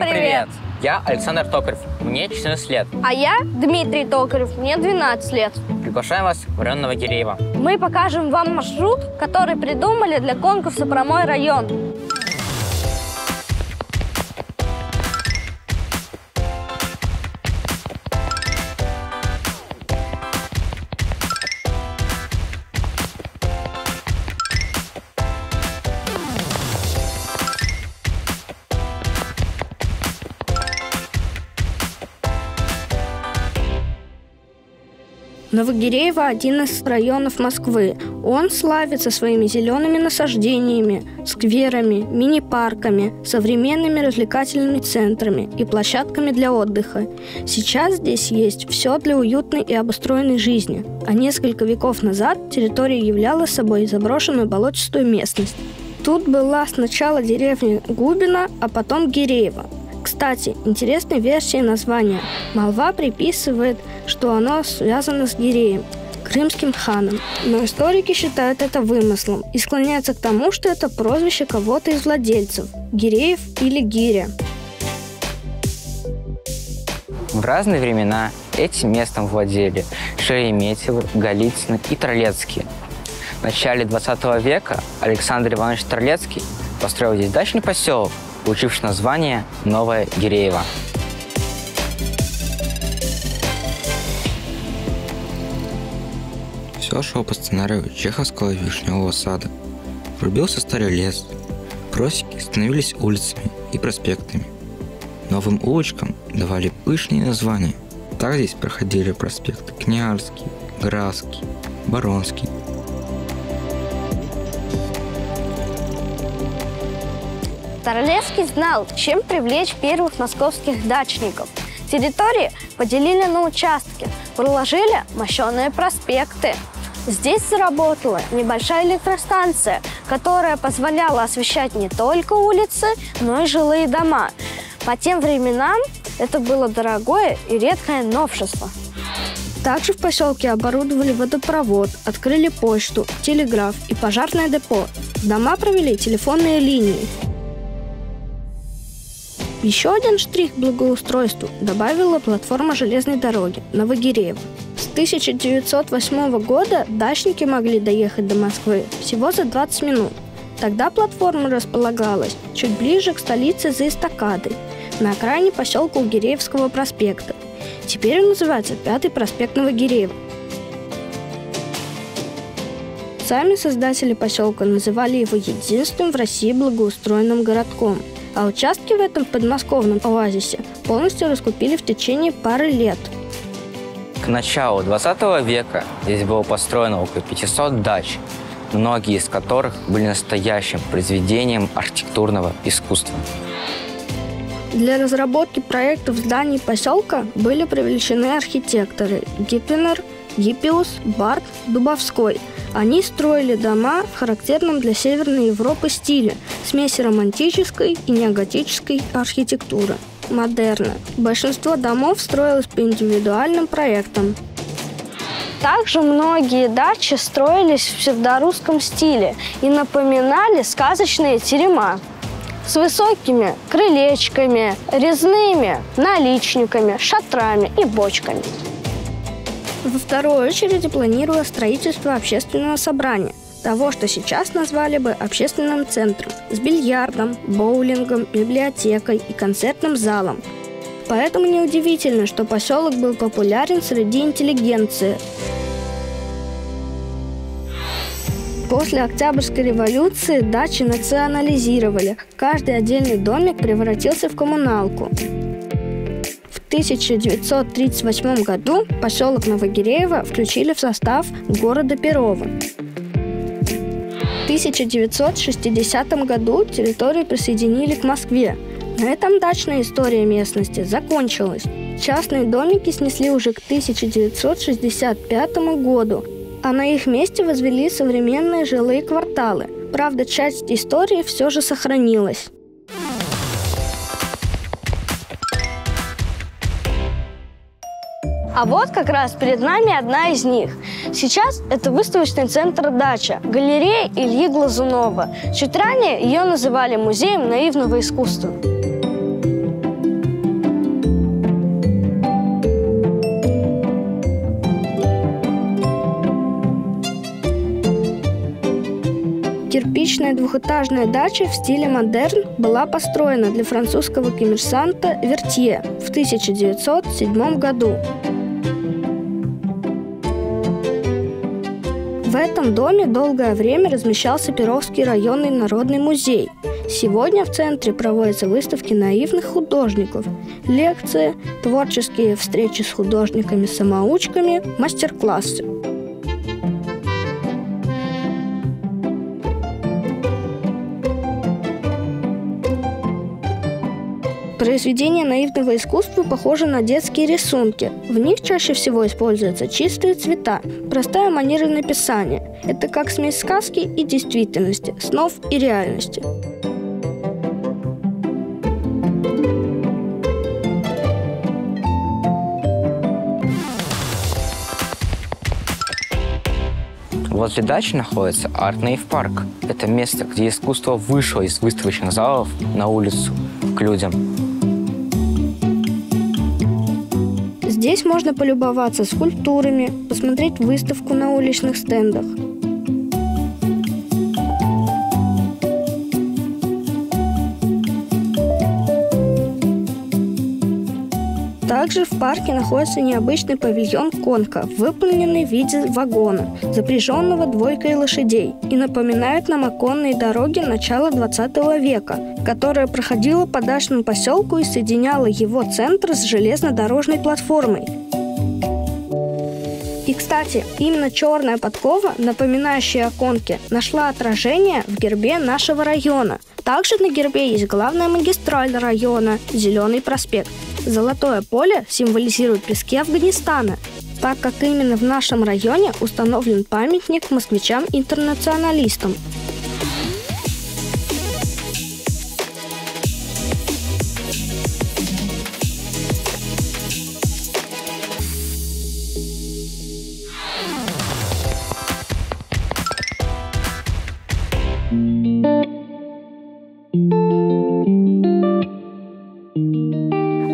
Всем привет! Я Александр Токарев, мне 14 лет. А я Дмитрий Токарев, мне 12 лет. Приглашаем вас в район Новогиреева. Мы покажем вам маршрут, который придумали для конкурса про мой район. Новогиреево – один из районов Москвы. Он славится своими зелеными насаждениями, скверами, мини-парками, современными развлекательными центрами и площадками для отдыха. Сейчас здесь есть все для уютной и обустроенной жизни, а несколько веков назад территория являла собой заброшенную болотистую местность. Тут была сначала деревня Губина, а потом Гиреево. Кстати, интересная версия названия. Молва приписывает, что оно связано с Гиреем, крымским ханом. Но историки считают это вымыслом и склоняются к тому, что это прозвище кого-то из владельцев – Гиреев или Гиря. В разные времена этим местом владели Шереметьевы, Голицыны и Тролецкие. В начале 20 века Александр Иванович Тролецкий построил здесь дачный поселок, получивший название Новая Гиреева. Все шло по сценарию Чеховского вишневого сада. Врубился старый лес. Просеки становились улицами и проспектами. Новым улочкам давали пышные названия. Так здесь проходили проспекты Княжский, Градский, Баронский, Таралевский знал, чем привлечь первых московских дачников. Территории поделили на участки, проложили мощеные проспекты. Здесь заработала небольшая электростанция, которая позволяла освещать не только улицы, но и жилые дома. По тем временам это было дорогое и редкое новшество. Также в поселке оборудовали водопровод, открыли почту, телеграф и пожарное депо. В дома провели телефонные линии. Еще один штрих благоустройству добавила платформа железной дороги Новогиреево. С 1908 года дачники могли доехать до Москвы всего за 20 минут. Тогда платформа располагалась чуть ближе к столице за эстакадой, на окраине поселка Угиреевского проспекта. Теперь он называется Пятый проспект Новогиреева. Сами создатели поселка называли его единственным в России благоустроенным городком – а участки в этом подмосковном оазисе полностью раскупили в течение пары лет. К началу 20 века здесь было построено около 500 дач, многие из которых были настоящим произведением архитектурного искусства. Для разработки проектов зданий поселка были привлечены архитекторы Гиппенер, Гиппиус, Барт, Дубовской. Они строили дома в характерном для Северной Европы стиле, смеси романтической и неоготической архитектуры. Модерна. Большинство домов строилось по индивидуальным проектам. Также многие дачи строились в псевдорусском стиле и напоминали сказочные терема с высокими крылечками, резными наличниками, шатрами и бочками. Во второй очереди планировалось строительство общественного собрания, того, что сейчас назвали бы общественным центром, с бильярдом, боулингом, библиотекой и концертным залом. Поэтому неудивительно, что поселок был популярен среди интеллигенции. После Октябрьской революции дачи национализировали. Каждый отдельный домик превратился в коммуналку. 1938 году поселок Новогиреево включили в состав города Перова. В 1960 году территорию присоединили к Москве. На этом дачная история местности закончилась. Частные домики снесли уже к 1965 году, а на их месте возвели современные жилые кварталы. Правда, часть истории все же сохранилась. А вот как раз перед нами одна из них. Сейчас это выставочный центр «Дача» – галерея Ильи Глазунова. Чуть ранее ее называли музеем наивного искусства. Кирпичная двухэтажная дача в стиле модерн была построена для французского коммерсанта Вертье в 1907 году. В этом доме долгое время размещался Перовский районный народный музей. Сегодня в центре проводятся выставки наивных художников, лекции, творческие встречи с художниками-самоучками, мастер-классы. Произведения наивного искусства похожи на детские рисунки. В них чаще всего используются чистые цвета, простая манера написания. Это как смесь сказки и действительности, снов и реальности. Возле дачи находится Нейв Парк. Это место, где искусство вышло из выставочных залов на улицу к людям. Здесь можно полюбоваться скульптурами, посмотреть выставку на уличных стендах. Также в парке находится необычный павильон «Конка», выполненный в виде вагона, запряженного двойкой лошадей, и напоминает нам о конной дороге начала 20 века, которая проходила по дачному поселку и соединяла его центр с железнодорожной платформой. И, кстати, именно черная подкова, напоминающая о конке, нашла отражение в гербе нашего района. Также на гербе есть главная магистраль района – Зеленый проспект. Золотое поле символизирует пески Афганистана, так как именно в нашем районе установлен памятник москвичам-интернационалистам.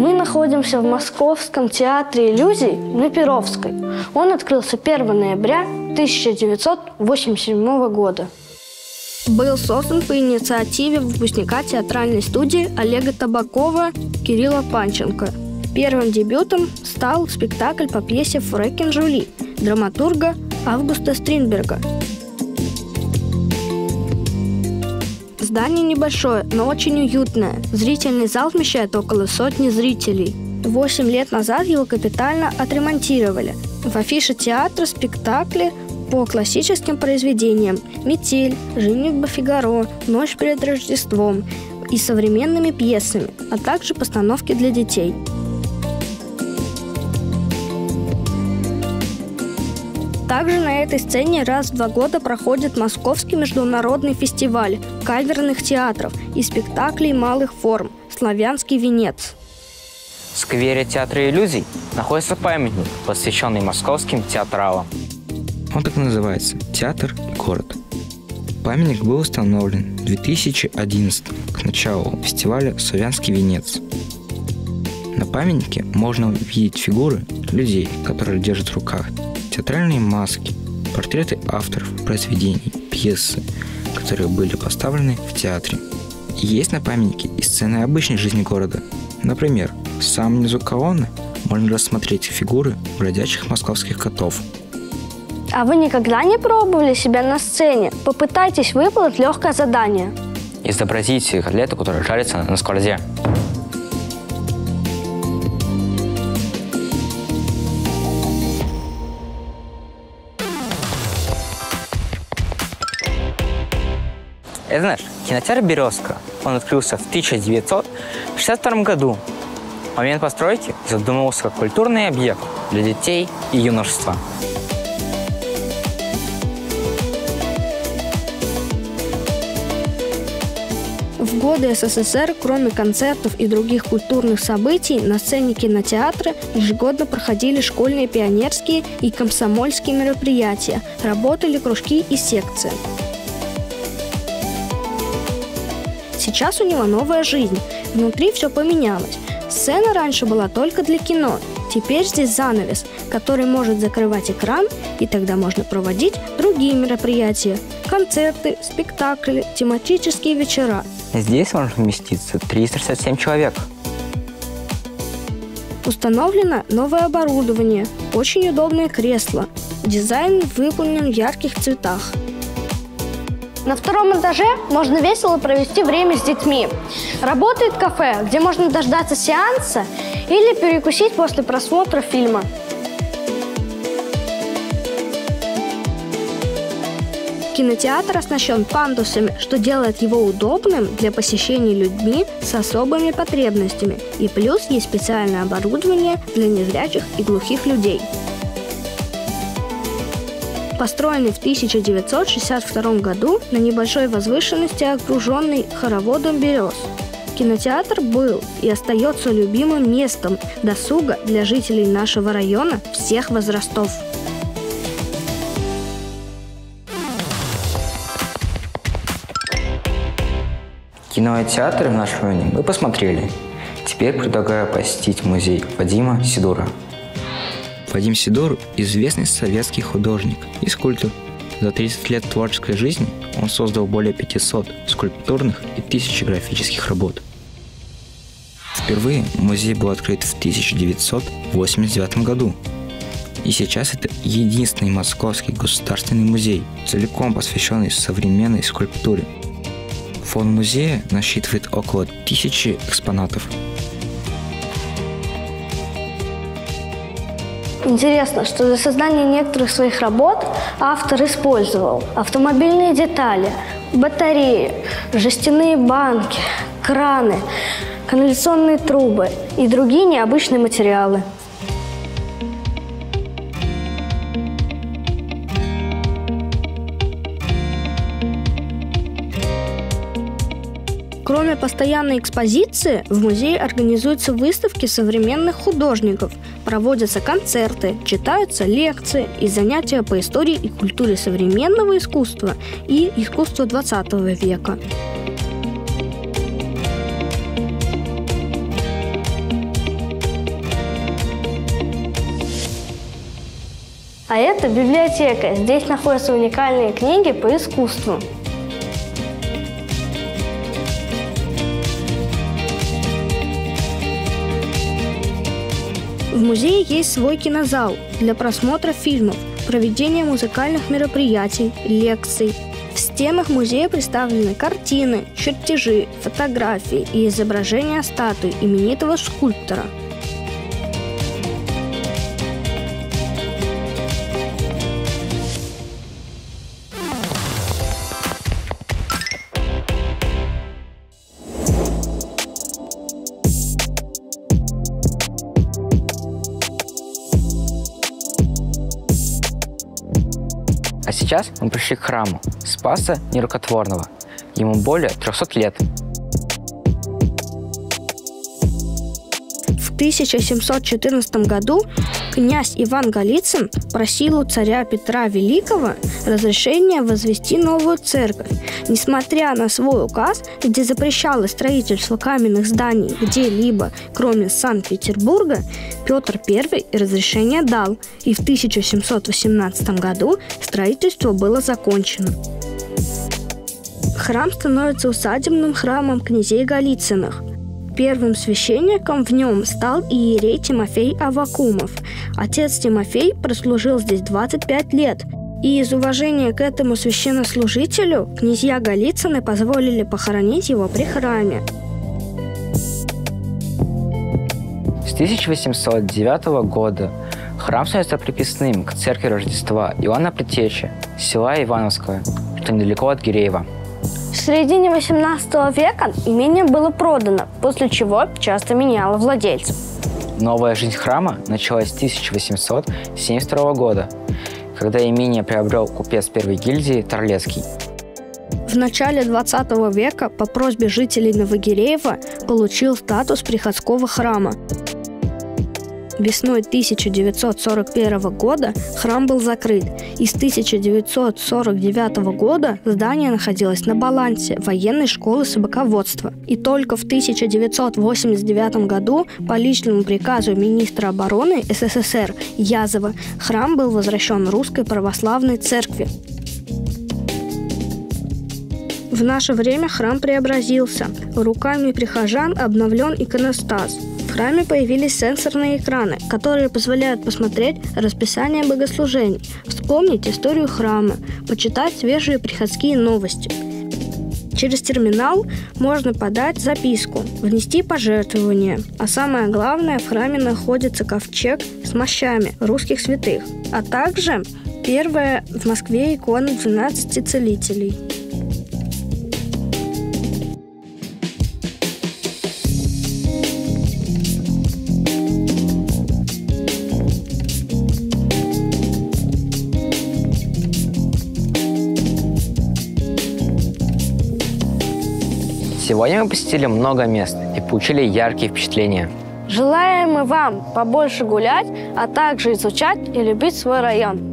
Мы находимся в Московском театре иллюзий на Перовской. Он открылся 1 ноября 1987 года. Был создан по инициативе выпускника театральной студии Олега Табакова Кирилла Панченко. Первым дебютом стал спектакль по пьесе «Фрэкен Жули» драматурга Августа Стринберга – Здание небольшое, но очень уютное. Зрительный зал вмещает около сотни зрителей. Восемь лет назад его капитально отремонтировали. В афише театра спектакли по классическим произведениям «Метель», «Женитьба Фигаро», «Ночь перед Рождеством» и современными пьесами, а также постановки для детей – Также на этой сцене раз в два года проходит Московский международный фестиваль каверных театров и спектаклей малых форм «Славянский венец». В сквере Театра иллюзий находится памятник, посвященный московским театралам. Он так называется «Театр и город». Памятник был установлен в 2011 к началу фестиваля «Славянский венец». На памятнике можно увидеть фигуры людей, которые держат в руках театральные маски, портреты авторов произведений, пьесы, которые были поставлены в театре. Есть на памятнике и сцены обычной жизни города. Например, в самом низу колонны можно рассмотреть фигуры бродячих московских котов. А вы никогда не пробовали себя на сцене? Попытайтесь выполнить легкое задание. Изобразите котлету, которая жарится на сковороде. Это знаешь, кинотеатр «Березка», он открылся в 1962 году. В момент постройки задумывался как культурный объект для детей и юношества. В годы СССР, кроме концертов и других культурных событий, на сцене кинотеатра ежегодно проходили школьные пионерские и комсомольские мероприятия, работали кружки и секции. Сейчас у него новая жизнь. Внутри все поменялось. Сцена раньше была только для кино. Теперь здесь занавес, который может закрывать экран, и тогда можно проводить другие мероприятия. Концерты, спектакли, тематические вечера. Здесь может вместиться 367 человек. Установлено новое оборудование, очень удобные кресла. Дизайн выполнен в ярких цветах. На втором этаже можно весело провести время с детьми. Работает кафе, где можно дождаться сеанса или перекусить после просмотра фильма. Кинотеатр оснащен пандусами, что делает его удобным для посещения людьми с особыми потребностями. И плюс есть специальное оборудование для незрячих и глухих людей. Построенный в 1962 году на небольшой возвышенности, окруженный хороводом берез. Кинотеатр был и остается любимым местом досуга для жителей нашего района всех возрастов. Кино и театры в нашем районе мы посмотрели. Теперь предлагаю посетить музей Вадима Сидура. Вадим Сидор – известный советский художник и скульптор. За 30 лет творческой жизни он создал более 500 скульптурных и тысячи графических работ. Впервые музей был открыт в 1989 году. И сейчас это единственный московский государственный музей, целиком посвященный современной скульптуре. Фонд музея насчитывает около тысячи экспонатов. Интересно, что для создания некоторых своих работ автор использовал автомобильные детали, батареи, жестяные банки, краны, канализационные трубы и другие необычные материалы. Кроме постоянной экспозиции, в музее организуются выставки современных художников, проводятся концерты, читаются лекции и занятия по истории и культуре современного искусства и искусства XX века. А это библиотека. Здесь находятся уникальные книги по искусству. В музее есть свой кинозал для просмотра фильмов, проведения музыкальных мероприятий, лекций. В стенах музея представлены картины, чертежи, фотографии и изображения статуй именитого скульптора – сейчас мы пришли к храму Спаса Нерукотворного. Ему более 300 лет. В 1714 году князь Иван Голицын просил у царя Петра Великого разрешения возвести новую церковь. Несмотря на свой указ, где запрещалось строительство каменных зданий где-либо, кроме Санкт-Петербурга, Петр I разрешение дал, и в 1718 году строительство было закончено. Храм становится усадебным храмом князей Голицыных. Первым священником в нем стал иерей Тимофей Авакумов. Отец Тимофей прослужил здесь 25 лет, и из уважения к этому священнослужителю князья Голицыны позволили похоронить его при храме. С 1809 года храм становится приписным к церкви Рождества Иоанна Предтечи, села Ивановского, что недалеко от Гиреева. В середине 18 века имение было продано, после чего часто меняло владельцев. Новая жизнь храма началась с 1872 года, когда имение приобрел купец первой гильдии Торлецкий. В начале 20 века по просьбе жителей Новогиреева получил статус приходского храма. Весной 1941 года храм был закрыт, и с 1949 года здание находилось на балансе военной школы собаководства. И только в 1989 году по личному приказу министра обороны СССР Язова храм был возвращен Русской Православной Церкви. В наше время храм преобразился. Руками прихожан обновлен иконостас. В храме появились сенсорные экраны, которые позволяют посмотреть расписание богослужений, вспомнить историю храма, почитать свежие приходские новости. Через терминал можно подать записку, внести пожертвование. А самое главное, в храме находится ковчег с мощами русских святых, а также первая в Москве икона 12 целителей. Сегодня мы посетили много мест и получили яркие впечатления. Желаем и вам побольше гулять, а также изучать и любить свой район.